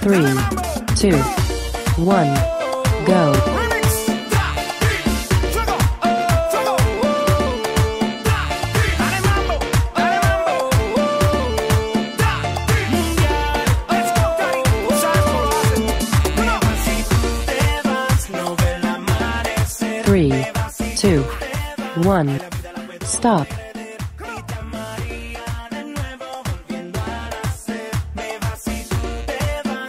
Three, two, one, go. Three, two, one, stop.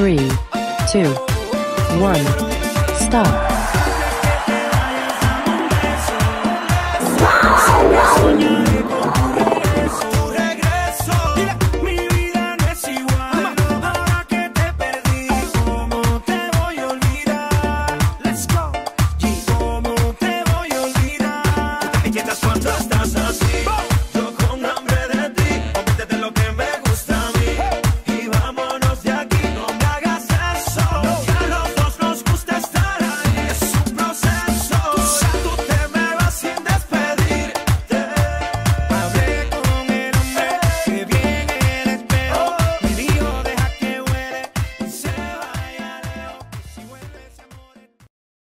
Three, two, one, stop. Wow.